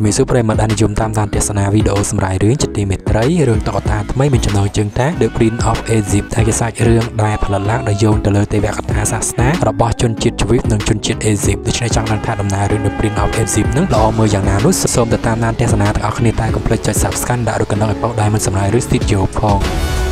ជំរាបសួរប្រិយមិត្តដែលនិយមតាមដានទស្សនាវីដេអូសម្រាប់រឿងជាទីមេត្រីរឿងតុក្កតាថ្មីមានចំណងជើងថា The Prince of Egypt ដែលជាសាច់រឿងដែលផលិតឡើងដោយយោងទៅលើទេវកថាសាសនារបស់ជនជាតិជ្វីបនិងជនជាតិអេស៊ីបដូច្នេះចង់ដឹងថាដំណើររឿង The Prince of Egypt នឹងល្អមើលយ៉ាងណានោះសូមទៅតាមដានទស្សនាទាំងអស់គ្នាតែកុំភ្លេចចុច Subscribe ដាក់រូបកណ្ដឹងឲ្យបងដែរមិនសម្រាប់រឿង Studio ផង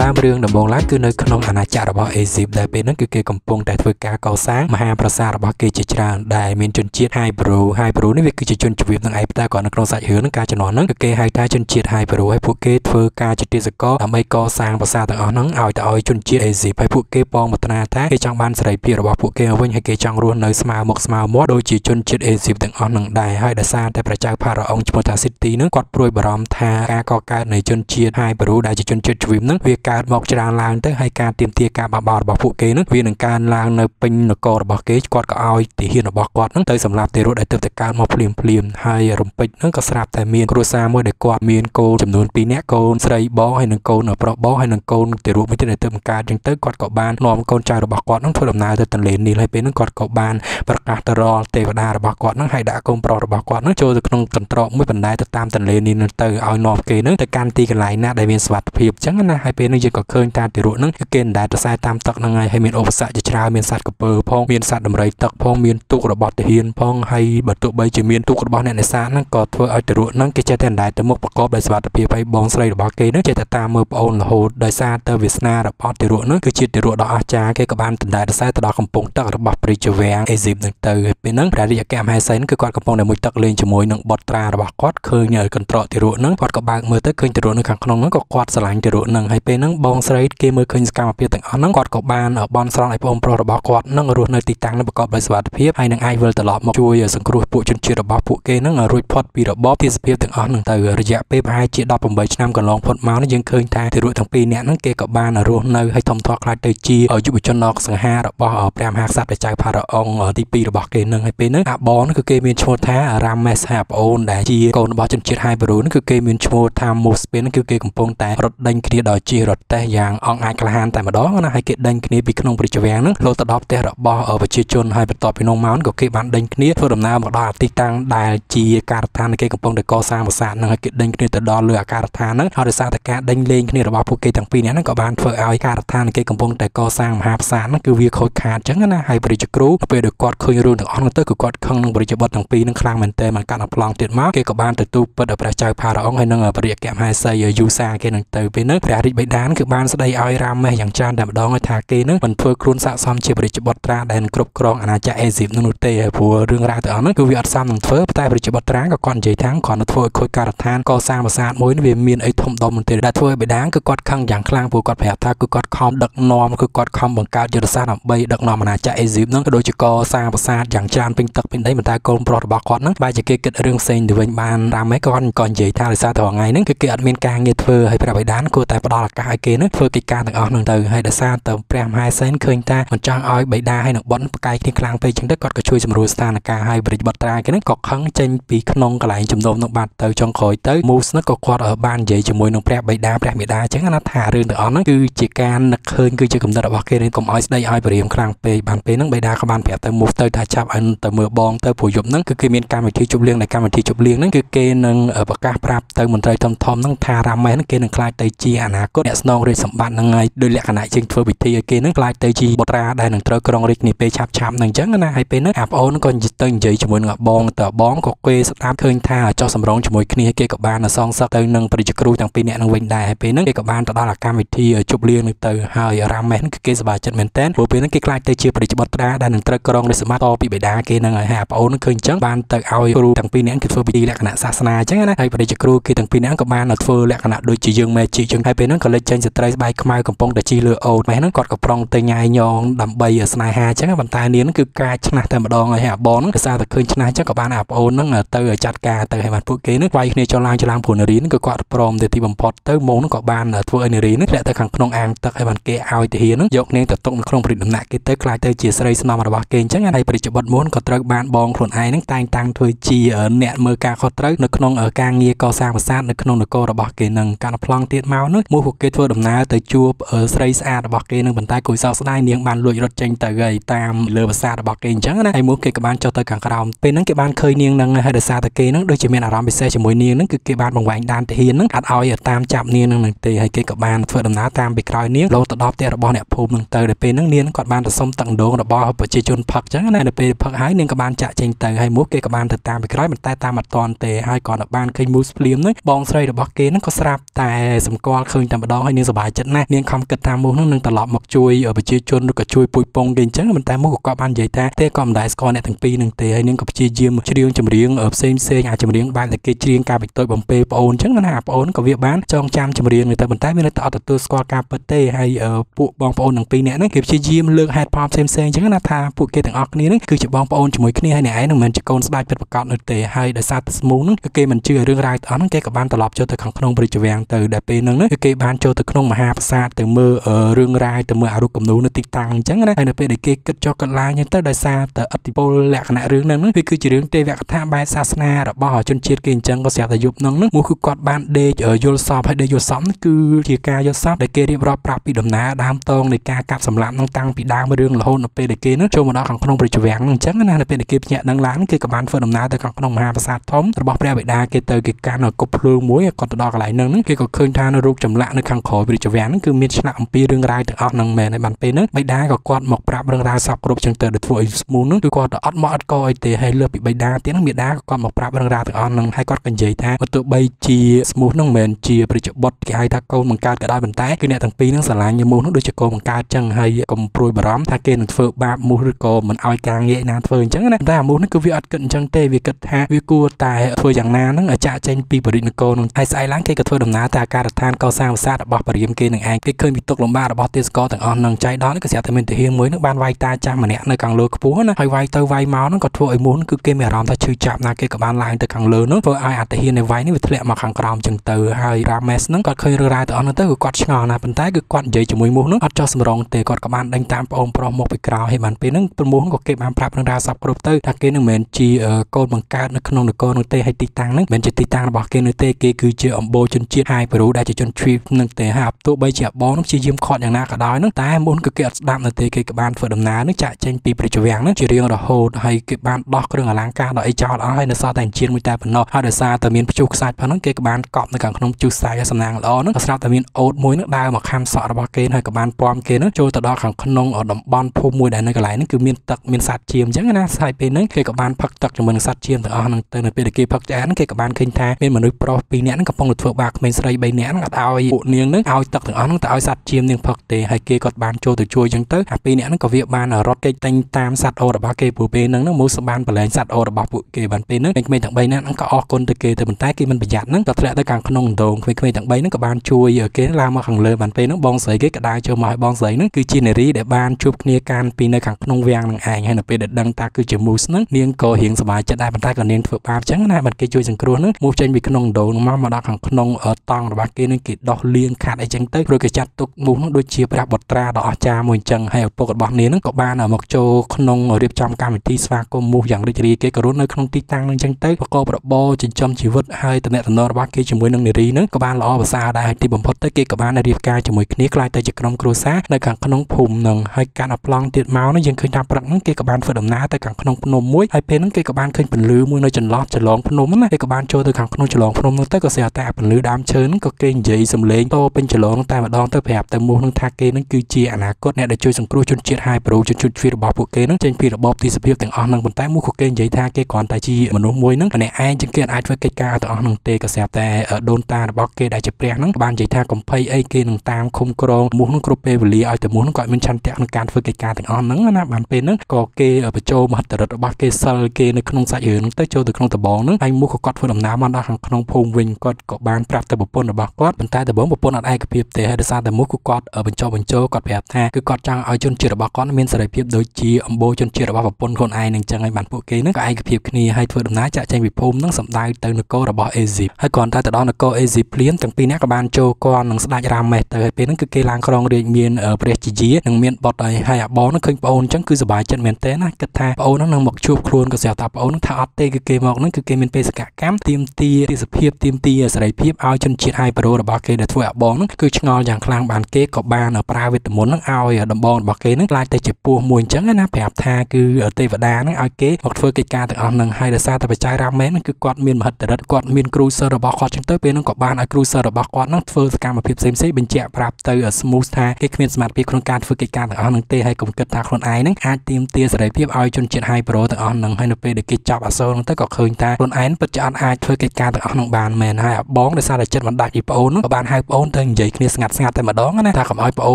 ដើមរឿងដំបូងឡើងគឺនៅក្នុងអាណាចក្ររបស់អេស៊ីបដែលពេលហ្នឹងគឺគេកំពុងតែធ្វើការកសាងមហាប្រាសាទរបស់គេជាច្រើនដែលមានជនជាតិ Hybro Hybro នេះវាគឺជាជនជ្រាបនឹងឯងតែគាត់នៅក្នុងសាច់រឿងហ្នឹងការជំនាន់ហ្នឹងគឺគេហៅថាជនជាតិ Hybro ហើយពួកគេធ្វើការជាទេសកលដើម្បីកសាងប្រាសាទទាំងអស់ហ្នឹងឲ្យទៅឲ្យជនជាតិអេស៊ីបហើយពួកគេបងប្រាថ្នាថាគេចង់បានសេរីភាពរបស់ពួកគេវិញហើយគេចង់រស់នៅស្មើមុខស្មើមាត់ដូចជាជនជាតិអេស៊ីបទាំងអស់ហ្នឹងដែរហើយដោយសារតែប្រជាផារ៉ាអុងឈ្មោះថា City ហ្នឹងគាត់ព្រួយបារម្ភថាការកកើតនៃជនជាតិ Hybro ដែលជាជនជាតិជ្រាបហ្នឹងវាកើតមកច្រើនឡើងទៅហើយការទៀមទាការបះបោររបស់ពួកគេនឹងវានឹងកើនឡើងនៅពេញនគររបស់គេគាត់ក៏ឲ្យទាហានរបស់គាត់នឹងទៅសម្រាប់ទារកដែលទើបតែកើតមកភ្លាមភ្លាមហើយរំពេចនឹងក៏ស្រាប់តែមានគ្រួសារមួយដែលគាត់មានកូនចំនួន2នាក់កូនស្រីបងហើយនិងកូនប្រុសបងហើយនិងកូនទារកមួយទៀតដែលទើបកើតចឹងទៅគាត់ក៏បាននាំកូនចៅរបស់គាត់នឹងធ្វើដំណើរទៅទន្លេនីលហើយពេលហ្នឹងគាត់ក៏បានប្រកាសទៅរកទេវតារបស់គាត់នឹងហើយដាក់កូនប្រុសរបស់គាត់នឹងចូលទៅក្នុងកន្ត្រកមួយបណ្ដែតទៅតាមទន្លេនីលនឹងទៅឲ្យនាំគេនឹងទៅកាន់ទីកន្លែងណាដែលមានសុវត្ថិភាពចឹងណាហើយពេលនេះយើងក៏ឃើញតាទារកនឹងគឺគេដែលប្រសែតាមទឹកហ្នឹងហើយហើយមានឧបសគ្គជាច្រើនមានសត្វកពើផងមានសត្វដំរីទឹកផងមានទូករបស់ទាហានផងហើយបើទោះបីជាមានទូករបស់អ្នកនេសាទហ្នឹងក៏ធ្វើឲ្យទារកហ្នឹងគេចេះតែដែលទៅមុខប្រកបដោយសុវត្ថិភាពហើយបងស្រីរបស់គេហ្នឹងចេះតែតាមមើលប្អូនរហូតដោយសារទៅវាសនារបស់ទារកហ្នឹងគឺជាទារកដ៏អស្ចារ្យគេក៏បានដណ្ដែតរសែទៅដល់កំពង់ទឹករបស់ព្រះរាជវាំងអេស៊ីបហ្នឹងទៅហើយពេលហ្នឹងព្រះរាជអគ្គមហេសីគឺគាត់កំពុងតែមុជទឹកលេងជាមួយនឹងបុត្រារបស់គាត់ឃើញកន្ត្រកទារកហ្នឹងគាត់ក៏បើកមើលទៅឃើញទារកនៅខាងក្នុងហ្នឹងក៏គាត់ស្រឡាញ់ទារកហ្នឹងហើយពេលហ្នឹងបងស្រីគេមើលឃើញសកម្មភាពទាំងអស់ហ្នឹងគាត់ក៏បានបន់ស្រន់ឲ្យបងប្រុសរបស់គាត់នឹងរស់នៅទីតាំងនឹងប្រកបដោយសុវត្ថិភាពហើយនឹងអាចវិលត្រឡប់មកជួយសង្គ្រោះពួកជនជាតិរបស់ពួកគេនឹងរួចផុតពីរបបទាសភាពទាំងអស់នឹងទៅរយៈពេលប្រហែលជា18ឆ្នាំកន្លងផុតមកនេះយើងឃើញថាទារកទាំងពីរនាក់ហ្នឹងគេក៏បានរស់នៅហើយធំធាត់ខ្លាចទៅជាយុវជនអកសង្ហារបស់ព្រះមហាក្សត្រព្រះចៅផារ៉ាអុងទី2របស់គេនឹងហើយពេលហ្នឹងអាបងគឺគេមានឈ្មោះថារ៉ាមេសហើយប្អូនដែលជាកូនរបស់ជនជាតិហៃបរូនគឺគេមានឈ្មោះថាមូស្ពេនគឺគេកំពុងតែរត់ដេញគ្នាដោយជិះរទេះយ៉ាងអង្អាចក្លាហានតែម្ដងណាហើយគេដេញគ្នាពីក្នុងព្រះរាជវាំងហ្នឹងលោទៅដល់ផ្ទះរបស់ប្រជាជនហើយបន្ទាប់ពីនោះមកក៏គេបានដេញគ្នាធ្វើដំណើរមកដល់ទីតាំងដែលជាការដ្ឋានគេកំពុងតែកសាងប្រាសាទហ្នឹងហើយគេដេញគ្នាទៅដល់លើអាការដ្ឋានហ្នឹងហើយដោយសារតែការដេញលេងគ្នារបស់ពួកគេទាំងពីរនាក់ហ្នឹងក៏បានធ្វើឲ្យការដ្ឋានគេកំពុងតែកសាងមហាប្រាសាទហ្នឹងគឺវាខូចខាតអញ្ចឹងណាហើយព្រះរាជគ្រូពេលដែលគាត់ឃើញរឿងទាំងអស់ហ្នឹងទៅគឺគាត់ខឹងនឹងព្រះរាជបុត្រទាំងពីរហ្នឹងខ្លាំងមែនទែនមកកាត់អាប្លង់ទៀតមកគេក៏បានទៅទូពិតដល់ព្រះចៅផារ៉ាអុងហើយនឹងព្រះរាជអគ្គមហេសីយូសាគេនឹងទៅពេលហ្នឹងព្រះរាជបិតាគឺបានស្ដីឲ្យរ៉ាមេសយ៉ាងច្រើនតែម្ដងឲ្យថាគេនឹងមិនធ្វើខ្លួនស័ក្តិសមជាព្រះរាជបុត្រាដែលគ្រប់គ្រងអាណាចក្រអេស៊ីបនោះទេហើយព្រោះរឿងរ៉ាវទាំងអស់ហ្នឹងគឺវាអត់សមនឹងធ្វើតែព្រះរាជបុត្រាក៏គាត់និយាយថាគាត់នឹងធ្វើឲ្យខូចការដ្ឋានកសាងប្រាសាទមួយនេះវាមានអីធំដុំទេដែលធ្វើឲ្យបិតាគឺគាត់ខឹងយ៉ាងខ្លាំងព្រោះគាត់ប្រាប់ថាគឺគាត់ខំដឹកនាំគឺគាត់ខំបង្កើតយុទ្ធសាស្ត្រដើម្បីដឹកនាំអាណាចក្រអេស៊ីបហ្នឹងក៏ដូចជាកសាងប្រាសាទយ៉ាងច្រើនពេញទឹកពេញដីប៉ុន្តែកូនប្រុសរបស់គាត់ហ្នឹងបែរជាគេគិតរឿងផ្សេងទៅវិញបានរ៉ាមេគាត់ក៏និយាយថាដោយសារតែថ្ងៃហ្នឹងគឺគេអត់មានការងារធ្វើហើយព្រះបិតាគួរតែផ្ដល់ឱកាសឲ្យគេហ្នឹងធ្វើកិច្ចការទាំងអស់ហ្នឹងទៅហើយដោយសារតែព្រះមហាសែនឃើញថាមិនចង់ឲ្យបិតាហើយនឹងប៉ុនប្រកែកគ្នាខ្លាំងពេកចឹងទៅគាត់ក៏ជួយសម្រួលស្ថានភាពឲ្យបរិយាបត្រត្រាគេហ្នឹងក៏ខឹងចេញពីក្នុងកន្លែងជំនុំនឹងបាត់ទៅចុងក្រោយទៅមូសនោះក៏គាត់បាននិយាយជាមួយនឹងព្រះបិតាព្រះមេដាចឹងណាថារឿងទាំងអស់ហ្នឹងគឺជាការនឹកឃើញគឺជាកំណត់របស់គេនេះកុំឲ្យស្ដីឲ្យបរិយាមខ្លាំងពេកបានពេលហ្នឹងបិតាក៏បានប្រាប់ទៅមូសទៅថាចាប់ឲ្យទៅមើលបងទៅព្រោះយប់ហ្នឹងគឺគេមានកម្មវិធីជប់លៀងដែលកម្មវិធីជប់លៀងហ្នឹងគឺគេនឹងប្រកាសប្រាប់ទៅមន្ត្រីធំធំហ្នឹងថារ៉ាម៉ែហ្នឹងគេនឹងខ្លាចទៅជាអនាគតអ្នកស្នងរាជសម្បត្តិហ្នឹងហើយដោយលក្ខណៈជាងធ្វើពិធីឲ្យគេហ្នឹងខ្លាចទៅជាបុត្រាដែលនឹងត្រូវក្រងរាជគ្នាពេលឆាប់ឆាប់ហ្នឹងអញ្ចឹងណាហើយពេលហ្នឹងអាប្អូនក៏ទៅនិយាយជាមួយនឹងបងតើបងក៏គេស្ដាប់ឃើញថាចោះសម្រងជាមួយគ្នាគេក៏បានសងសឹកទៅនឹងប្រជាគ្រូទាំងពីរនាក់នឹងវិញដែរហើយពេលហ្នឹងគេក៏បានទៅដល់អាកម្មវិធីជប់លៀងនឹងទៅហើយរ៉ាមែនគឺគេសប្បាយចិត្តមែនតើព្រោះពេលហ្នឹងគេខ្លាចទៅជាប្រជាបុត្រាដែលនឹងត្រូវក្រងរាជសម្បត្តិតពីបិតាគេនឹងហើយអាប្អូនឃើញអញ្ចឹងបានទៅឲ្យគ្រូទាំងពីរនាក់គេធ្វើពិធីលក្ខណៈសាសនាអញ្ចឹងណាហើយប្រជាគ្រូគេទាំងពីរនាក់ក៏បានធ្វើលក្ខណៈដូចជាយើងមេជីអញ្ចឹងហើយពេលហ្នឹងក៏លេចចេញស្ត្រីស្បែកខ្មៅកំពុងតែជិះលើអូតម៉ែហ្នឹងគាត់ក៏ប្រុងទៅញ៉ាយញងដើម្បីស្នេហាអញ្ចឹងប៉ុន្តែនាងគឺការឆ្នះតែម្ដងហើយអាបងហ្នឹងគឺសារតែឃើញឆ្នះអញ្ចឹងក៏បានអាប្អូនហ្នឹងទៅចាត់ការទៅឲ្យបានពួកគេហ្នឹងវាយគ្នាចុះឡើងចឡើងព្រោះនារីហ្នឹងគឺគាត់ព្រមទៅទីបំផុតទៅម៉ងហ្នឹងក៏បានធ្វើឲ្យនារីហ្នឹងធ្លាក់ទៅខាងក្នុងអាងទឹកឲ្យបានគេឲ្យទាហានហ្នឹងយកនាងទៅទុកនៅក្នុងព្រឹត្តដំណាក់គេទៅខ្លាចទៅជាស្រីស្នំរបស់គេអញ្ចឹងហើយព្រះជាបុត្រមុនក៏ត្រូវបានបងខ្លួនឯងហ្នឹងតែងតាំងធ្វើជាអ្នកមើលការខុសត្រូវនៅក្នុងការងារកសាងប្រាសាទនៅក្នុងនគររបស់គេហ្នឹងការប្លង់ទៀតមកនោះមួយពួកគេធ្វើធ្វើដំណើរទៅជួបស្រីស្អាតរបស់គេនឹងប៉ុន្តែគួយសោកស្ដាយនាងបានលួចរត់ចេញទៅហើយតាមលើប្រាសាទរបស់គេអញ្ចឹងណាហើយមួយគេក៏បានចុះទៅខាងក្រោមពេលហ្នឹងគេបានឃើញនាងនឹងហើយដោយសារតែគេហ្នឹងដូចជាមានអារម្មណ៍ពិសេសជាមួយនាងហ្នឹងគឺគេបានបង្វែងដានទាហានហ្នឹងអត់ឲ្យតាមចាប់នាងនឹងនឹងទេហើយគេក៏បានធ្វើដំណើរតាមពីក្រោយនាងលោទៅដល់ផ្ទះរបស់អ្នកភូមិនឹងទៅដល់ពេលហ្នឹងនាងគាត់បានទៅសុំទឹកដងរបស់ប្រជាជនផឹកអញ្ចឹងណាដល់ពេលផឹកហើយនាងក៏បានចាក់ចេញទៅហើយមួយគេក៏បានទៅតាមពីក្រោយប៉ុន្តែតាមអត់តាន់ទេហើយក៏បានឃើញមូសភ្លាមហ្នឹងបងស្រីរបស់គេហ្នឹងក៏ស្រាប់តែសម្គាល់ឃើញតែម្ដងហើយនាងសប្បាយចិត្តណាស់នាងខំគិតថាមូសហ្នឹងនឹងត្រឡប់មកជួយប្រជាជនឬក៏ជួយពុយពងគេអញ្ចឹងប៉ុន្តែមូសក៏គាត់បាននិយាយថាទេក៏មិនដែលស្គាល់អ្នកទាំងពីរនឹងទេហើយនាងក៏ព្យាយាមច្រៀងចម្រៀងផ្សេងផ្សេងអាចចម្រៀងបែបដែលគេច្រៀងការវិតូចបំពេប្អូនអញ្ចឹងណាប្អូនក៏វាបានចងចាំចម្រៀងទៅប៉ុន្តែវានៅតែអត់ទទួលស្គាល់ការពិតទេហើយពួកបងប្អូនទាំងពីរនាក់ហ្នឹងគេព្យាយាមលើកហេតុផលផ្សេងផ្សេងអញ្ចឹងណាថាពួកគេទាំងអស់គ្នាហ្នឹងគឺជាបងប្អូនជាមួយគ្នាហើយអ្នកឯងនឹងមិនមែនជាកូនស្ដេចពិតប្រាកដនោះទេហើយដោយសារតែស្មូហ្នឹងគឺគេមិនជឿរឿងរ៉ាវទាំងអស់ហ្នឹងគេក៏បានត្រឡប់ចូលទៅខាងក្នុងព្រះរាជវាំងទៅដែលពេលហ្នឹងគឺគេបានចូលទៅក្នុងមហាប្រាសាទទៅមើលរឿងរ៉ាវទៅមើលអរូបគំនូរនៅទីតាំងអញ្ចឹងណាហើយនៅពេលដែលគេគិតចុះគិតឡើងអញ្ចឹងទៅដោយសារតែអតិពលលក្ខណៈរឿងហ្នឹងវាគឺជារឿងទេវកថាបែបសាសនារបស់ជនជាតិគេអញ្ចឹងក៏ស្រាប់តែយប់ហ្នឹងនោះគឺគាត់បានដេកយល់សពហើយដេកយល់សពនោះគឺជាការយល់សពដែលគេរៀបរាប់ប្រាប់ពីដំណើរដើមតងនៃការកាប់សម្លាប់នឹងតាំងពីដើមរឿងរហូតដល់ពេលដែលគេនោះចូលមកដល់ខាងក្នុងព្រះរាជវាំងហ្នឹងអញ្ចឹងណានៅពេលដែលគេភ្ញាក់នឹងឡើងគេក៏បានធ្វើដំណើរទៅខាងក្នុងមហាប្រាសាទធំរបស់ព្រះបិតាគេទៅគេកាន់គប់ភ្លើងមួយគាត់ទៅដល់កន្លែងហ្នឹងគេក៏ឃើញថានៅរូបចម្លាក់នៅខាងក្រោយព្រះរាជវាំងហ្នឹងគឺមានឆ្លាក់អំពីរឿងរ៉ាវទាំងអស់ហ្នឹងមែនហើយបានពេលហ្នឹងបិតាក៏គាត់មកប្រាប់រឿងរ៉ាវសពគ្រប់ចឹងទៅដែលធ្វើឲ្យស្មូនហ្នឹងគឺគាត់ទៅអត់មកអត់កអីទេហើយលើពីបិតាទៀតហ្នឹងមេដាក៏គាត់មកប្រាប់រឿងរ៉ាវទាំងអស់ហ្នឹងហើយគាត់ក៏និយាយថាបើទោះបីជាស្មូសហ្នឹងមិនមែនជាប្រជាបុត្រគេហៅថាកូនបង្កើតក៏ដោយប៉ុន្តែគឺអ្នកទាំងពីរហ្នឹងស្រឡាញ់យមូសហ្នឹងដូចជាកូនបង្កើតចឹងហើយកុំព្រួយបារម្ភថាគេនឹងធ្វើបាបមូសឬក៏មិនឲ្យការងារណាធ្វើអញ្ចឹងណាតែអាមូសហ្នឹងគឺវាអត់គិតអញ្ចឹងទេវាគិតថាវាគួរតែធ្វើយ៉ាងណាហ្នឹងឲ្យចាក់ចេញពីបរិយានគរហ្នឹងហើយស្អែកឡើងគេក៏ធ្វើដំណើរទៅអាការដ្ឋានកសាងប្រាសាទរបស់បរិយាមគេនឹងឯងគេឃើញពីទុកលំបាករបស់ទេសកលទាំងអស់ហ្នឹងចៃដន្យក៏ស្រាប់តែមានទាហានមួយហ្នឹងបានវាយតាចាស់ម្នាក់នៅខាងលើខ្ពស់ណាហើយវាយទៅវាយមកហ្នឹងក៏ធ្វើឲ្យមូសគឺគេមានអារម្មណ៍ថាឈឺចាប់ណាគេក៏បានឡើងទៅខាងលើហ្នឹងធ្វើឲ្យអត្តហ៊ាននៃវាយនេះវាធ្លាក់មកខាងក្រោមចឹងទៅហើយ Rames ហ្នឹងគាត់ឃើញរឿងរ៉ាវទាំងអស់ហ្នឹងទៅគឺគាត់ឆ្ងល់ណាស់ប៉ុន្តែគឺគាត់និយាយជាមួយមូសហ្នឹងអត់ចោះសម្រងទេគាត់ក៏បានដេញតាមប្អូនប្រុសមកពីក្រៅហើយបានពេលហ្នឹងព្រមូសក៏គេបានប្រាប់រឿងរ៉ាវសពគ្រប់ទៅថាគេនឹងមិនមែនជាកូនបង្កើតនៅក្នុងនគរនោះទេហើយទីតាំងហ្នឹងមិនជាទីតាំងរបស់គេនោះទេគេគឺជាអំបូរជនជាតិហាយពេរូដែលជាជនជ្វីនឹងទេហើយទោះបីជាបងនឹងព្យាយាមខត់យ៉ាងណាក៏ដោយហ្នឹងតែមុនគឺគេអត់ស្ដាប់នៅទេគេក៏បានធ្វើដំណើរនឹងចាក់ចេញពីព្រះជវាំងហ្នឹងជារៀងរហូតហើយគេបានដោះគ្រឿងអលង្ការដល់អីចោលអស់ហើយនៅសល់តែអញ្ជៀនមួយតែប៉ុណ្ណោះហើយដោយសារតែមានព្យុះខ្សាច់ផងហ្នឹងគេក៏បានកប់នៅខាងក្នុងព្យុះខ្សាច់សំណាងល្អហ្នឹងក៏ស្រាប់តែមានអូតមួយហ្នឹងដើរមកខំសក់របស់គេហើយក៏បានពំគេហ្នឹងចូលទៅដល់ខាងក្នុងតំបន់ភូមិមួយដែលនៅកន្លែងហ្នឹងគឺមានទឹកមានសត្វជៀមអញ្ចឹងណាហើយពេលហ្នឹងគេក៏បានផឹកទឹកជាមួយនឹងសត្វជៀមទាំងអស់ហ្នឹងទៅនៅពេលដែលគេផឹកឆ្អែតហ្នឹងគេក៏បានឃើញថាមានមនុស្សប្រុស2នាក់ហ្នឹងកំពុងតែធ្វើបាបក្មេងស្រី3នាក់ហ្នឹងអត់ឲ្យពួកនាងហ្នឹងឲ្យទឹកទាំងអស់ហ្នឹងទៅឲ្យសត្វជៀមនាងផឹកទេហើយគេក៏បានចូលទៅជួយអញ្ចឹងទៅអា2នាក់ហ្នឹងក៏វាបានរត់គេចតែងតាមសត្វអូរបស់គេព្រោះពេលហ្នឹងមូសបានប្រឡែងសត្វអូរបស់ពួកគេបានពេលហ្នឹងក្មេងទាំង3នាក់ហ្នឹងក៏អរគុណទៅគេទៅប៉ុន្តែគេមិនប្រយ័ត្នហ្នឹងក៏ធ្លាក់ទៅខាងក្នុងដងក្មេងៗទាំង3ហ្នឹងក៏បានជួយគេឡើងមកខាងលើបានពេលហ្នឹងបងស្រីគេក៏ដើរចូលមកឲ្យបងស្រីហ្នឹងគឺជានារីដែលបានជួបគ្នាកានពីនៅខាងក្នុងវាំងនឹងឯងហើយនៅពេលដែលដឹងថាគឺជាមូសហ្នឹងនាងក៏រៀងសប្បាយចិត្តដែរប៉ុន្តែក៏នាងធ្វើបាបអញ្ចឹងណាបានគេជួយសង្គ្រោះហ្នឹងមូសចេញពីក្នុងដងមកមកដល់ខាងក្នុងតង់របស់គេហ្នឹងគេដោះលៀងខាត់អីចឹងទៅព្រោះគេចាត់ទុកមូសហ្នឹងដូចជាព្រះបុត្រាដ៏អស្ចារ្យមួយអញ្ចឹងហើយឪពុករបស់នាងហ្នឹងក៏បានមកចូលក្នុងរៀបចំកម្មវិធីស្វាគមន៍មូសយ៉ាងរីករាយគេក៏រស់នៅក្នុងទីតាំងហ្នឹងអញ្ចឹងទៅប្រកបរបរចិញ្ចឹមជីវិតហើយតំណែងរបស់គេជាមួយនឹងនារីហ្នឹងក៏បានល្អប្រសើរដែរហើយទីបំផុតទៅគេក៏បានរៀបការជាមួយគ្នាខ្លាយទៅជាក្រុមគ្រួសារនៅខាងក្នុងភូមិហ្នឹងហើយការអប្លង់ទៀតមកហ្នឹងយើងឃើញថាព្រឹកហ្នឹងគេក៏បានធ្វើដំណើរទៅខាងក្នុងភ្នំមួយហើយពេលហ្នឹងគេក៏បានឃើញពន្លឺមួយនៅចន្លោះចន្លងភ្នំណាគេក៏បានចូលទៅខាងក្នុងចន្លងភ្នំហ្នឹងទៅក៏ស្រាប់តែពន្លឺដើមឈើហ្នឹងក៏គេនិយាយសំឡេងតពេញចន្លងតែម្ដងទៅប្រាប់ទៅមូសហ្នឹងថាគេហ្នឹងគឺជាអនាគតអ្នកដែលជួយសង្គ្រោះជនជាតិហាយប្រូជនជាតិជ្វីរបស់ពួកគេហ្នឹងចេញពីរបបទីសភាពទាំងអស់ហ្នឹងប៉ុន្តែមូសក៏គេនិយាយថាគេគ្រាន់តែជាមនុស្សមួយហ្នឹងម្នាក់ឯងជាងគេអាចធ្វើកិច្ចការទាំងអស់ហ្នឹងទេក៏ស្រាប់តែដូនតារបស់គេដែលជាព្រះហ្នឹងបាននិយាយថាកំភៃអីគេនឹងតាមឃុំក្រងមូសហ្នឹងគ្រប់ពេលវេលាឲ្យតែមូសហ្នឹងគាត់មានឆន្ទៈក្នុងការធ្វើកិច្ចការទាំងអស់ហ្នឹងណាបានពេលហ្នឹងក៏គេបញ្ចូលមហិទ្ធិឫទ្ធិរបស់គេសិលគេនៅក្នុងសាច់រឿងហ្នឹងទៅចូលទៅក្នុងដបងហ្នឹងហើយមូសក៏គាត់ធ្វើដំណើរមកដល់ខាងក្នុងភូមិវិញគាត់ក៏បានប្រាប់ទៅប្រពន្ធរបស់គាត់ប៉ុន្តែដបងប្រពន្ធអត់ឯកភាពទេហើយដោយសារតែមូសក៏គាត់បញ្ចុះបញ្ចូលគាត់ប្រាប់ថាគឺគាត់ចង់ឲ្យជនជាតិរបស់គាត់មានសេរីភាពដូចជាអំបូរជនជាតិរបស់ប្រពន្ធខ្លួនឯងនឹងចឹងហើយបានពួកគេហ្នឹងក៏ឯកភាពគ្នាហើយធ្វើដំណើរចាក់ចែងពីភូមិហ្នឹងសម្ដៅទៅនគររបស់អេស៊ីបហើយគាត់តែទៅដល់នគរអេស៊ីបភ្លាមទាំងពីរនាក់ក៏បានចូលគាត់នឹងស្ដេចរ៉ាមេសទៅហើយពេលហ្នឹងគឺគេឡើងក្រងរាជមានព្រះជាយានិងមានបុត្រហើយហើយអាបងហ្នឹងឃើញប្អូនអញ្ចឹងគឺសប្បាយចិត្តមែនទែនណាគិតថាប្អូនហ្នឹងនឹងមកជួបខ្លួនក៏ស្រាប់តែប្អូនហ្នឹងថាអត់ទេគឺគេមកហ្នឹងគឺគេមានបេសកកម្មទៀមទាទេសភាពទៀមទាសេរីភាពឲ្យជនជាតិហាយប្រូរបស់គេដែលធ្វើឲ្យបបងហ្នឹងគឺឆ្ងល់យ៉ាងខ្លាំងបានគេក៏បានប្រើវេទមន្តហ្នឹងឲ្យដំបងរបស់គេហ្នឹងខ្លាចទៅជាពស់មួយអញ្ចឹងណាប្រាប់ថាគឺទេវតាហ្នឹងឲ្យគេមកធ្វើកិច្ចការទាំងអស់ហ្នឹងហើយដោយសារតែបច្ច័យរ៉ាមែនគឺគាត់មានមហិទ្ធិឫទ្ធិគាត់មានគ្រូសិស្សរបស់គាត់អញ្ចឹងទៅពេលហ្នឹងក៏បានឲ្យគ្រូសិស្សរបស់គាត់ហ្នឹងធ្វើសកម្មភាពផ្សេងៗបញ្ជាក់ប្រាប់ទៅ smooth ថាគេគ្មានសមត្ថភាពក្នុងការធ្វើកិច្ចការទាំងអស់ហ្នឹងទេហើយកុំគិតថាខ្លួនឯងហ្នឹងអាចទាមទារសេរីភាពឲ្យជនជាតិ High Pro ទាំងអស់ហ្នឹងហើយនៅពេលដែលគេចាប់អសូរហ្នឹងទៅក៏ឃើញថាខ្លួនឯងពិតជាអត់អាចធ្វើកិច្ចការទាំងអស់ហ្នឹងបានមែនហើយបងដោយសារតែចិត្តមិនដាច់ពីប្អូនហ្នឹងក៏បានហៅប្អូនទៅនិយាយគ្នាស្ងាត់ស្ងាត់តែម្ដងណាថាកុំឲ្យប្អូ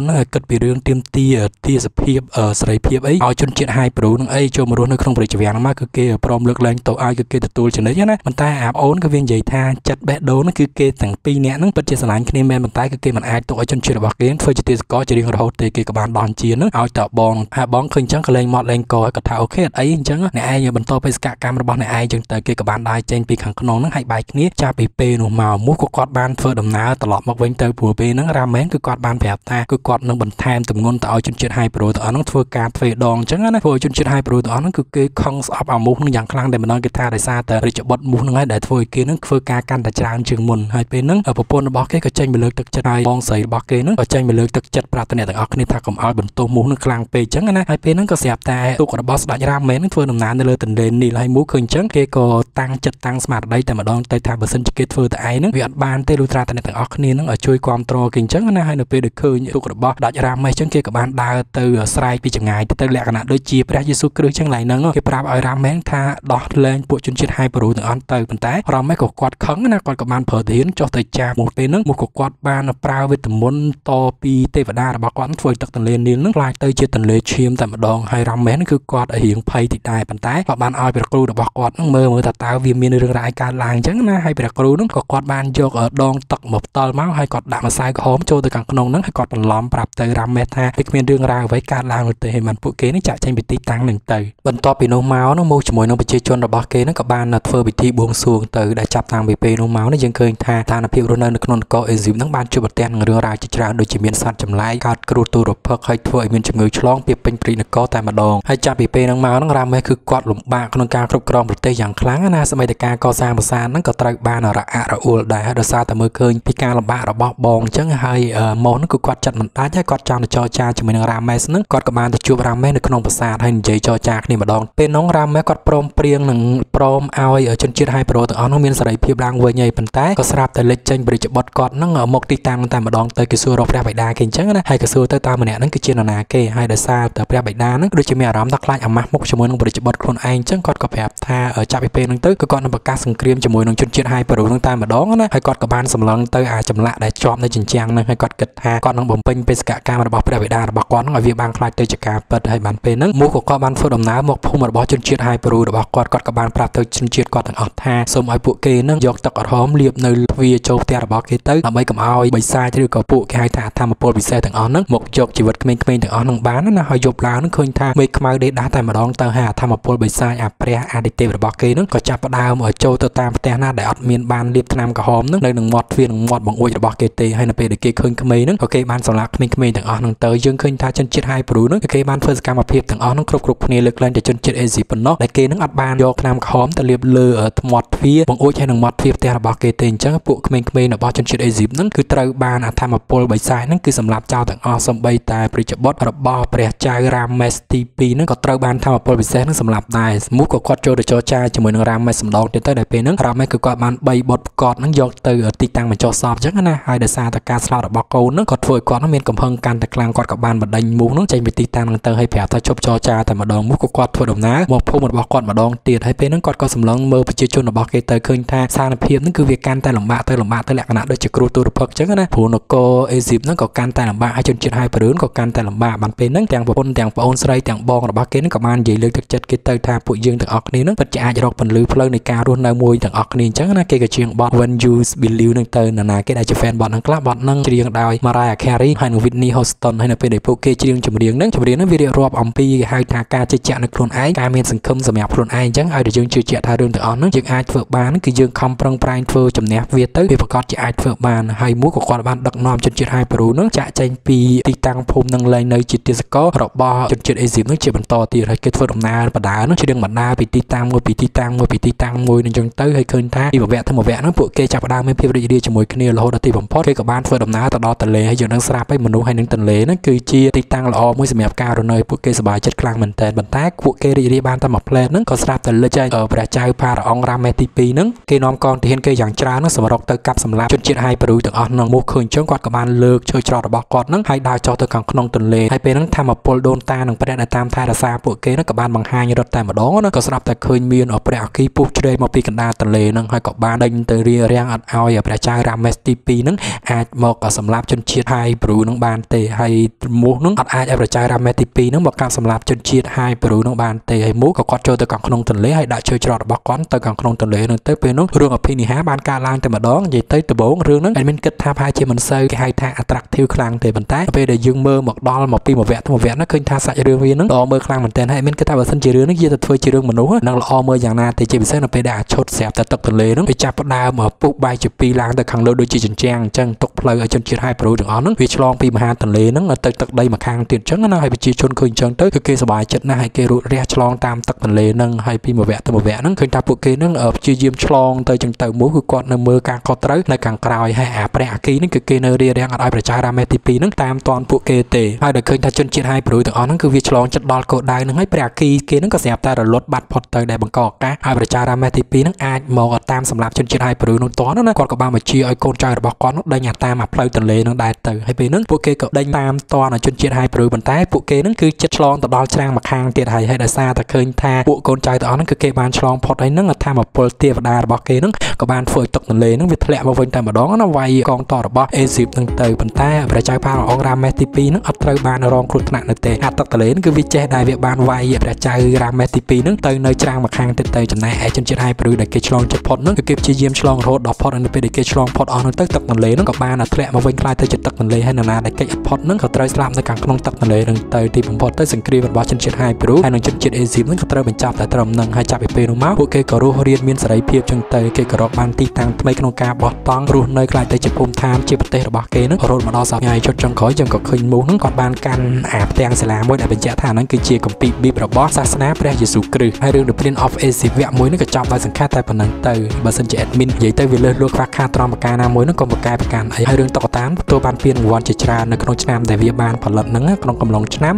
នហ្នឹងគិតពីរឿងទាមទារទាសភាពសេរីភាពអីឲ្យជនជាតិ High Pro ហ្នឹងអីចូលមករស់នៅក្នុងប្រជាវាំងហ្នឹងមកគឺគេព្រមលើកលែងទៅឲ្យគឺគេទទួលចំណេញណាប៉ុន្តែអាប្អូនក៏វានិយាយថាចិត្តបេះដូងហ្នឹងគឺគេទាំងពីរនាក់ហ្នឹងពិតជាស្រឡាញ់គ្នាមែនប៉ុន្តែគឺគេមិនអាចទុកឲ្យជនជាតិរបស់គេធ្វើជាទេសកលជារៀងរហូតទេគេក៏បានដោះជាហ្នឹងឲ្យតបងហើយបងឃើញអញ្ចឹងក៏លេងមាត់លេងកហើយក៏ថាអូខេអត់អីអញ្ចឹងអ្នកឯងបន្តបេសកកម្មរបស់អ្នកឯងអញ្ចឹងទៅគេក៏បានដើរចេញពីខាងក្នុងហ្នឹងហើយបែកគ្នាចាប់ពីពេលនោះមកមួយក៏គាត់បានធ្វើដំណើរត្រឡប់មកវិញទៅព្រោះពេលហ្នឹងរ៉ាមែនគឺគាត់បានប្រាប់ថាគឺគាត់នឹងបន្ថែមទម្ងន់ទៅឲ្យជនជាតិហៃប្រូទាំងអស់ហ្នឹងធ្វើការទ្វេដងអញ្ចឹងណាព្រោះជនជាតិហៃប្រូទាំងអស់ហ្នឹងគឺគេខឹងស្អប់អាមូសហ្នឹងយ៉ាងខ្លាំងតែម្ដងគេថាដោយសារតែរិទ្ធបុត្រមូសហ្នឹងហើយដែលធ្វើឲ្យគេហ្នឹងធ្វើការកាន់តែច្រើនជាងមុនហើយពេលហ្នឹងប្រពន្ធរបស់គេក៏ចេញមកលើកទឹកចិត្តហើយបងស្រីរបស់គេហ្នឹងក៏ចេញមកលើកទឹកចិត្តប្រាប់តអ្នកទាំងអស់គ្នាថាកុំឲ្យបន្ទោសមូសហ្នឹងខ្លាំងពេកអញ្ចឹងណាហើយពេលហ្នឹងក៏ស្រាប់តែទូករបស់ស្ដេចរ៉ាមែនហ្នឹងធ្វើដំណើរនៅលើទន្លេនីលហើយមូសឃើញអញ្ចឹងគេក៏តាំងចិត្តតាំងស្មារតីតែម្ដងទៅថាបើសិនជាគេធ្វើតែឯងហ្នឹងវាអត់បានទេលុះត្រាតែអ្នកទាំងអស់គ្នាហ្នឹងឲ្យជួយគ្រប់គ្រងគេអញ្ចឹងណាហើយនៅពេលដែលឃើញទូករបស់ស្ដេចរ៉ាមែនអញ្ចឹងគេក៏បានដើរទៅស្រែកពីចម្ងាយទៅលក្ខណៈដូចជាព្រះយេស៊ូវគ្រីស្ទអញ្ចឹងឡើយហ្នឹងគេប្រាប់ឲ្យរ៉ាមែនថាដោះលែងពួកជនជាតិហៃប្រូទាំងអស់ទៅប៉ុន្តែរ៉ាមែនក៏គាត់ខឹងណាគាត់ក៏បានប្រើធានចុះទៅចាមកពេលហ្នឹងមកក៏គាត់បានប្រើវេទមន្តតពីទេវតារបស់គាត់ធ្វើទឹកទន្លេនីលហ្នឹងខ្លាចទៅជាទន្លេឈាមតែម្ដងហើយរ៉ាមែនគឺគាត់រៀងភ័យតិចដែរប៉ុន្តែក៏បានឲ្យព្រះគ្រូរបស់គាត់ហ្នឹងមើលមើលថាតើវាមានរឿងរ៉ាវកើតឡើងអញ្ចឹងណាហើយព្រះគ្រូហ្នឹងក៏គាត់បានយកដងទឹកមកផ្ទាល់មកហើយគាត់ដាក់ម្សៅក្រហមចូលទៅខាងក្នុងហ្នឹងហើយគាត់បន្លំប្រាប់ទៅរ៉ាមែនថាវាគ្មានរឿងរ៉ាវអ្វីកើតឡើងនោះទេហើយបានពួកគេនេះចាក់ចេញពីទីតាំងហ្នឹងទៅបន្ទាប់ពីនោះមកនោះមកជាមួយនឹងប្រជាជនរបស់គេហ្នឹងក៏បានធ្វើពិធីបួងសួងទៅដែលចាប់តាំងពីពេលនោះមកនេះយើងឃើញថាស្ថានភាពរស់នៅនៅក្នុងនគរអេស៊ីបហ្នឹងបានជួបប្រទះនឹងរឿងរ៉ាវជាច្រើនដូចជាមានសត្វចម្លែកកើតគ្រោះទូរភឹកហើយធ្វើឲ្យមានជំងឺឆ្លងពីពេញព្រីនគរតែម្ដងហើយចាប់ពីពេលហ្នឹងមកហ្នឹងរ៉ាមេសគឺគាត់លំបាកក្នុងការគ្រប់គ្រងប្រទេសយ៉ាងខ្លាំងណាសមីតការកសាងប្រាសាទហ្នឹងក៏ត្រូវបានរអាក់រអួលដែរដោយសារតែមើលឃើញពីការលំបាករបស់បងអញ្ចឹងហើយម៉ូសហ្នឹងគឺគាត់ចិត្តមិនដាច់ហើយគាត់ចង់ទៅចរចាជាមួយនឹងរ៉ាមេសហ្នឹងគាត់ក៏បានទៅជួបរ៉ាមេសនៅក្នុងប្រាសាទហើយនិយាយចរចាគ្នាម្ដងពេលហ្នឹងរ៉ាមេសគាត់ព្រមព្រៀងនឹងព្រមឲ្យជនជាតិហៃប្រូទាំងអស់ហ្នឹងមានសេរីភាពឡើងវិញហើយប៉ុន្តែក៏ស្រាប់តែលេចចេញបរិជ្ជបុត្រគាត់ហ្នឹងមកទីតាំងតែម្ដងទៅគេសួររកព្រះបិតាគេអញ្ចឹងណាហើយក៏សួរទៅតើម្នាក់ហ្នឹងគឺជានរណាគេហើយដោយសារតែព្រះបិតាហ្នឹងដូចជាមានអារម្មណ៍ថាខ្លាចអាម៉ាស់មុខជាមួយនឹងបរិជ្ជបុត្រខ្លួនឯងអញ្ចឹងគាត់ក៏ប្រាប់ថាចាប់ពីពេលហ្នឹងទៅគឺគាត់នឹងប្រកាសសង្គ្រាមជាមួយនឹងជនជាតិហៃប្រូហ្នឹងតែម្ដងណាហើយគាត់ក៏បានសម្លឹងទៅអាចម្លាក់ដែលជាប់នៅជញ្ជាំងហ្នឹងហើយគាត់គិតថាគាត់នឹងបំពេញបេសកកម្មរបស់ព្រះបិតារបស់គាត់ហ្នឹងឲ្យវាបានខ្លាចទៅជាការពិតហើយបានពេលហ្នឹងមូក៏គាត់បានធ្វើដំណើរមកភូមិរបស់ជនជាតិហៃប្រូរបស់គាត់គាត់ក៏បានប្រាប់ទៅជនជាតិគាត់ទាំងអស់ថាសូមឲ្យពួកគេហ្នឹងយកទឹកក្រហមលាបនៅទ្វារចូលផ្ទះរបស់គេទៅដើម្បីកុំឲ្យបិសាចឬក៏ពួកគេហៅថាធម្មពលពិសេសទាំងអស់ហ្នឹងមកយកជីវិតក្មេងៗទាំងអស់ហ្នឹងបានណាហើយយប់ឡើងហ្នឹងឃើញថាមេឃខ្មៅដេកដាស់តែម្ដងទៅហើយអាធម្មពលបិសាចអាព្រះអាទិទេពរបស់គេហ្នឹងក៏ចាប់ផ្ដើមចូលទៅតាមផ្ទះណាដែលអត់មានបានលាបថ្នាំក្រហមហ្នឹងនៅនឹងមាត់ទ្វារនឹងមាត់បង្អួចរបស់គេទេហើយនៅពេលដែលគេឃើញក្មេងហ្នឹងក៏គេបានសម្លាប់ក្មេងៗទាំងអស់ហ្នឹងទៅយើងឃើញថាជនជាតិហៃប្រូហ្នឹងគេបានធ្វើសកម្មភាពទាំងអស់ហ្នឹងគ្រប់គ្រប់គ្នាលើកលែងតែជនជាតិអេស៊ីប៉ុណ្ណោះដែលគេហ្នឹងអត់បានយកថ្នាំក្រហមទៅលាបលើថ្មាត់ទ្វារបង្អួចហើយនឹងមាត់ទ្វារផ្ទះរបស់គេទេអញ្ចឹងពួកក្មេងៗរបស់ជនជាតិអេស៊ីបហ្នឹងគឺត្រូវបានអាធម្មពលបិសាចហ្នឹងគឺសម្លាប់ចោលទាំងអស់សំបីតែប្រជាបុត្ររបស់ព្រះចៅរ៉ាមេសទី2ហ្នឹងក៏ត្រូវបានធម្មពលពិសេសហ្នឹងសម្លាប់ដែរស្មូសក៏គាត់ចូលទៅចរចាជាមួយនឹងរ៉ាមេសម្ដងទៀតទៅដែលពេលហ្នឹងរ៉ាមេគឺគាត់បាន3បុត្រកតហ្នឹងយកទៅទីតាំងបញ្ចុះសពអញ្ចឹងណាហើយដោយសារតែការស្លាប់របស់កូនហ្នឹងគាត់ធ្វើឲ្យគាត់ហ្នឹងមានកំហឹងកាន់តែខ្លាំងគាត់ក៏បានបណ្ដេញមូសហ្នឹងចេញពីទីតាំងហ្នឹងទៅហើយប្រាប់ថាជប់ចរចាតែម្ដងមូសក៏គាត់ធ្វើដំណើរមកភូមិរបស់គាត់ម្ដងទៀតហើយពេលហ្នឹងគាត់ក៏សម្លឹងមើលប្រជាជនរបស់គេទៅឃើញថាស្ថានភាពហ្នឹងគឺវាកាន់តែលំបាកទៅលំបាកទៅលក្ខណៈដូចជាគ្រោះទូរភ័ក្រអញ្ចឹងណាព្រោះនគរអេស៊ីបហ្នឹងក៏កាន់តែលំបាកហើយជនជាតិហៃប្រឿនក៏កាន់តែលំបាកបានពេលហ្នឹងទាំងប្រពន្ធទាំងប្អូនស្រីទាំងបងរបស់គេហ្នឹងក៏បាននិយាយលើកទឹកចិត្តគេទៅថាពួកយើងទាំងអស់គ្នាហ្នឹងពិតជាអាចរកពន្លឺផ្លូវនៃការរស់នៅមួយទាំងអស់គ្នាអញ្ចឹងណាគេក៏ជាងបទ When You Believe ហ្នឹងទៅនរណាគេដែលជា fan បទហ្នឹងខ្លះបទហ្នឹងច្រៀងដោយ Mariah Carey ហើយនិង Whitney Houston ហើយនៅពេលដែលពួកគេច្រៀងចម្រៀងហ្នឹងចម្រៀងហ្នឹងវារៀបរាប់អំពីគេហៅថាការជឿជាក់នៅខ្លួនឯងការមានសង្ឃឹមសម្រាប់ខ្លួនឯងអញ្ចឹងឲ្យតែយើងជឿជាក់ថារឿងទាំងអស់ហ្នឹងយើងអាចធ្វើបានគឺយើងខំប្រឹងប្រែងធ្វើជំនះវាទៅវាប្រកាសជាអាចធ្វើបានហើយមួយក៏គាត់បានដឹកនាំជនជាតិហៃប្រូហ្នឹងចាក់ចេញពីទីតាំងភូមិនឹងលែងនៅជាទេសកលរបស់ជនជាតិអេស៊ីបនឹងជាបន្តទៀតហើយគេធ្វើដំណើរបដានឹងជារឿងបណ្ដាពីទីតាំងមួយពីទីតាំងមួយពីទីតាំងមួយនឹងចឹងទៅហើយឃើញថាពីវគ្គទៅវគ្គហ្នឹងពួកគេចាប់ផ្ដើមមានភាពរីករាយជាមួយគ្នារហូតដល់ទីបំផុតគេក៏បានធ្វើដំណើរទៅដល់ទន្លេហើយយើងនឹងស្រាប់ហើយមនុស្សហើយនឹងទន្លេហ្នឹងគឺជាទីតាំងល្អមួយសម្រាប់ការរស់នៅពួកគេសប្បាយចិត្តខ្លាំងមែនទែនប៉ុន្តែពួកគេរីករាយបានតែមួយផ្លែតហ្នឹងក៏ស្រាប់តែលិចហើយព្រះចៅផារ៉ាអុងរ៉ាមេសទី2ហ្នឹងគេនាំកងទាហានគេយ៉ាងច្រើនហ្នឹងសម្រុកទៅកាប់សម្លាប់ជនជាតិហៃប៉េរូទាំងអស់ហ្នឹងមកឃើញចឹងគាត់ក៏បានលើកឈើច្រត់របស់គាត់ហ្នឹងហើយដើរចុះទៅខាងក្នុងទន្លេហើយពេលហ្នឹងធម្មពលដូនតានិងព្រះដែលតាមថែរក្សាពួកគេហ្នឹងក៏បានបង្ហាញរត់តែម្ដងណាក៏ស្រាប់តែឃើញមានព្រះអគីពុះជ្រែកមកពីកណ្ដាលទន្លេហ្នឹងហើយក៏បានដេញទៅរៀបរៀងអត់ឲ្យព្រះចៅរ៉ាមេសទី2ហ្នឹងអាចមកសម្លាប់ជនជាតិហៃប្រូហ្នឹងបានទេហើយមូសហ្នឹងអត់អាចឲ្យព្រះចៅរ៉ាមេសទី2ហ្នឹងមកកាប់សម្លាប់ជនជាតិហៃប្រូហ្នឹងបានទេហើយមូសក៏គាត់ចូលទៅខាងក្នុងទន្លេហើយដាក់ឈើច្រត់របស់គាត់ទៅខាងក្នុងទន្លេហ្នឹងទៅពេលនោះរឿងអភិនិហាបានកើតឡើងតែម្ដងនិយាយទៅដំបូងរឿងហ្នឹងអត់មានគិតថាប្រហែលជាមិនសូវគេហៅថា attractive ខ្លាំងទេប៉ុន្តែពេលដែលយើងមើលមកដល់មកពីមួយវគ្គទៅមួយវគ្គហ្នឹងឃើញថាសាច់រឿងវាហ្នឹងល្អមើលខ្លាំងមែនទែនហើយមានគិតថាបើសិនជារឿងហ្នឹងយកទៅធ្វើជារឿងមនុស្សនឹងល្អមើលយ៉ាងណាទេជាពិសេសនៅពេលដែលអាឈុតស្រាប់តែទឹកទន្លេហ្នឹងវាចាប់ផ្ដើមពុះបែកជាពីរឡើងទៅខាងលើដូចជាជញ្ជាំងអញ្ចឹងទុកផ្លូវឲ្យជនជាតិហៃប្រូទាំងអស់ហ្នឹងវាឆ្លងពីមហាទន្លេហ្នឹងទៅទឹកដីមកខាងទៀតអញ្ចឹងណាហើយប្រជាជនឃើញអញ្ចឹងទៅគឺគេសប្បាយចិត្តណាស់ហើយគេរត់រះឆ្លងតាមទឹកទន្លេហ្នឹងហើយពីមួយវគ្គទៅមួយវគ្គហ្នឹងឃើញថាពួកគេហ្នឹងព្យាយាមឆ្លងទៅអញ្ចឹងទៅមួយគឺគាត់នៅមើលការខុសត្រូវនៅខាងក្រោយហើយអាព្រះអាគីហ្នឹងគឺគេនៅរៀបរៀងអត់ឲ្យប្រជារ៉ាមេទី2ហ្នឹងតាមតាន់ពួកគេទេហើយដល់ឃើញថាជនជាតិហៃប្រូទាំងអស់ហ្នឹងគឺវាឆ្លងចិត្តដល់គោលដៅហ្នឹងហើយព្រះអាគីគេហ្នឹងក៏ស្រាប់តែរលត់បាត់ផុតទៅដែលបង្កឱកាសឲ្យប្រជារ៉ាមេទី2ហ្នឹងអាចមកតាមសម្រាប់ជនជាតិហៃប្រូនោះតណាគាត់ក៏បានបញ្ជាឲ្យកូនចៅរបស់គាត់នោះដេញតាមអាផ្លូវទន្លេហ្នឹងដែរទៅហើយពេលហ្នឹងពួកគេក៏ដេញតាមតនជនជាតិហៃប្រូប៉ុន្តែពួកគេហ្នឹងគឺចិត្តឆ្លងទៅដល់ច្រាំងម្ខាងទៀតហើយហើយដោយសារតែឃើញថាពួកកូនចៅទាំងអស់ហ្នឹងគឺគេបានឆ្លងផុតហើយហ្នឹងថាមពលទេវតារបស់គេហ្នឹងក៏បានធ្វើឲ្យទឹកទន្លេហ្នឹងវាធ្លាក់មកវិញតែម្ដងណាវាយកងតរបស់អេស៊ីបហ្នឹងទៅប៉ុន្តែព្រះចៅផារ៉ាអុងរ៉ាមេសទី2ហ្នឹងអត់ត្រូវបានរងគ្រោះថ្នាក់នៅទេអាទឹកទន្លេហ្នឹងគឺវាចេះដែលវាបានវាយព្រះចៅរ៉ាមេសទី2ហ្នឹងទៅនៅច្រាំងម្ខាងទៀតទៅចំណែកឯជនជាតិហៃប្រូដែលគេឆ្លងចិត្តផុតហ្នឹងគឺគេព្យាយាមឆ្លងរហូតដល់ផុតនៅពេលដែលគេឆ្លងផុតអស់នោះទៅទឹកទន្លេហ្នឹងក៏បានធ្លាក់មកវិញខ្លាយទៅជាទឹកទន្លេហើយនរណាដែលគេចអត់ផុតហ្នឹងក៏ត្រូវស្លាប់នៅខាងក្នុងទឹកទន្លេហ្នឹងទៅទីបំផុតទៅសង្គ្រាមរបស់ជនជាតិហៃប្រូហើយនិងជនជាតិអេស៊ីបហ្នឹងក៏ត្រូវបញ្ចប់តែត្រឹមហ្នឹងហើយចាប់ពីពេលនោះមកពួកគេក៏រស់រៀនមានសេរីភាពចឹងទៅគេក៏រកបានទីតាំងថ្មីក្នុងការបោះតង់រស់នៅខ្លាយទៅជាភូមិឋានជាប្រទេសរបស់គេហ្នឹងរហូតមកដល់សប្តាហ៍ជុតចុងក្រោយយើងក៏ឃើញមូសហ្នឹងគាត់បានកាន់អាផ្ទាំងសិលាមួយដែលបញ្ជាក់ថាហ្នឹងគឺជាគម្ពីរប៊ីបរបស់សាសនាព្រះយេស៊ូវគ្រីស្ទហើយរឿង The Prince of Asia វគ្គមួយហ្នឹងក៏ចប់ដោយសង្ខេបតែប៉ុណ្្នឹងទៅបើសិនជា admin និយាយទៅវាលើសលួខ្វះខាតត្រង់ប្រការណាមួយហ្នឹងក៏ប្រកែប្រកាន់អីហើយរឿងតុក្កតាទទួលបានពានរង្វាន់ជាច្រើននៅក្នុងឆ្នាំដែលវាបានផលិតហ្នឹងក្នុងកំឡុងឆ្នាំ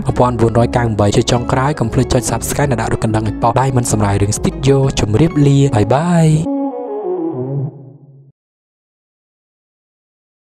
1998ជាចុងក្រោយកុំភ្លេចចុច Subscribe និងដាក់រូបកណ្ដឹងឲ្យប៉ោះដៃមិនសម្រាប់រឿង Stick Yo ជម្រាបលាបាយបាយ